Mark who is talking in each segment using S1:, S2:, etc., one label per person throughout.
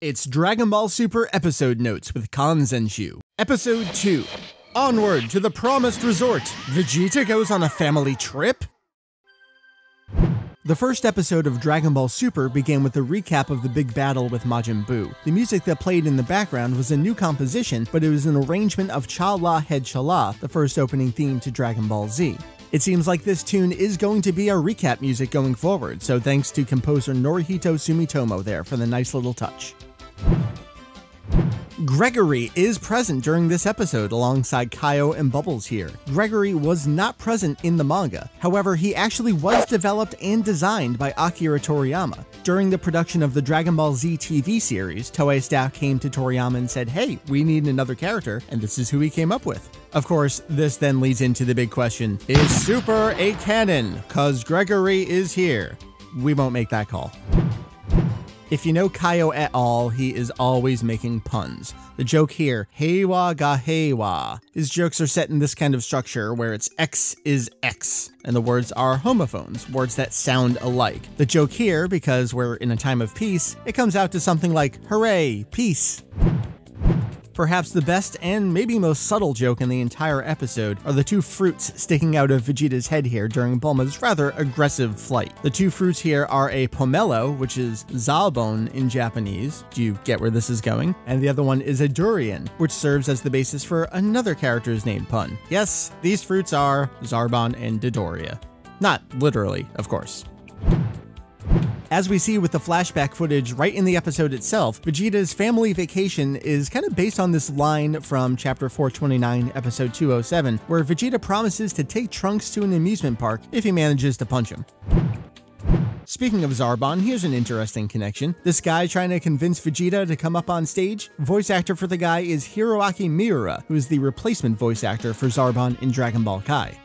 S1: It's Dragon Ball Super episode notes with Kanzenshuu. Episode 2 Onward to the Promised Resort. Vegeta goes on a family trip? The first episode of Dragon Ball Super began with a recap of the big battle with Majin Buu. The music that played in the background was a new composition, but it was an arrangement of Cha La Head Cha La, the first opening theme to Dragon Ball Z. It seems like this tune is going to be our recap music going forward, so thanks to composer Norihito Sumitomo there for the nice little touch. Gregory is present during this episode alongside Kaio and Bubbles here. Gregory was not present in the manga, however, he actually was developed and designed by Akira Toriyama. During the production of the Dragon Ball Z TV series, Toei staff came to Toriyama and said, hey, we need another character, and this is who he came up with. Of course, this then leads into the big question Is Super a canon? Cause Gregory is here. We won't make that call. If you know Kaio at all, he is always making puns. The joke here, Heiwa ga Heiwa. His jokes are set in this kind of structure where it's X is X, and the words are homophones, words that sound alike. The joke here, because we're in a time of peace, it comes out to something like, hooray, peace. Perhaps the best and maybe most subtle joke in the entire episode are the two fruits sticking out of Vegeta's head here during Bulma's rather aggressive flight. The two fruits here are a pomelo, which is zabon in Japanese. Do you get where this is going? And the other one is a durian, which serves as the basis for another character's name pun. Yes, these fruits are Zarbon and Dodoria. Not literally, of course. As we see with the flashback footage right in the episode itself, Vegeta's family vacation is kind of based on this line from chapter 429, episode 207, where Vegeta promises to take Trunks to an amusement park if he manages to punch him. Speaking of Zarbon, here's an interesting connection. This guy trying to convince Vegeta to come up on stage, voice actor for the guy is Hiroaki Miura, who is the replacement voice actor for Zarbon in Dragon Ball Kai.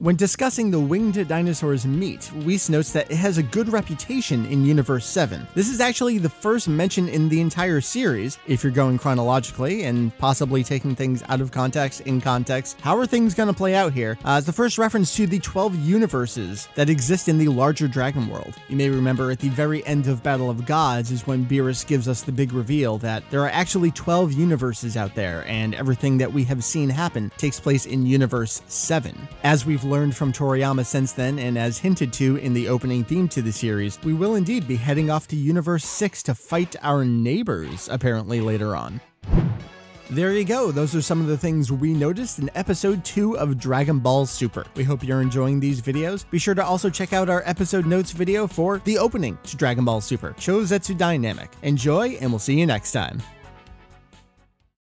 S1: When discussing the winged dinosaur's meat, Whis notes that it has a good reputation in Universe 7. This is actually the first mention in the entire series, if you're going chronologically and possibly taking things out of context, in context. How are things going to play out here? Uh, it's the first reference to the 12 universes that exist in the larger Dragon World. You may remember at the very end of Battle of Gods is when Beerus gives us the big reveal that there are actually 12 universes out there, and everything that we have seen happen takes place in Universe 7. As we've learned from Toriyama since then, and as hinted to in the opening theme to the series, we will indeed be heading off to Universe 6 to fight our neighbors, apparently later on. There you go, those are some of the things we noticed in episode 2 of Dragon Ball Super. We hope you're enjoying these videos. Be sure to also check out our episode notes video for the opening to Dragon Ball Super, Chozetsu Dynamic. Enjoy, and we'll see you next time.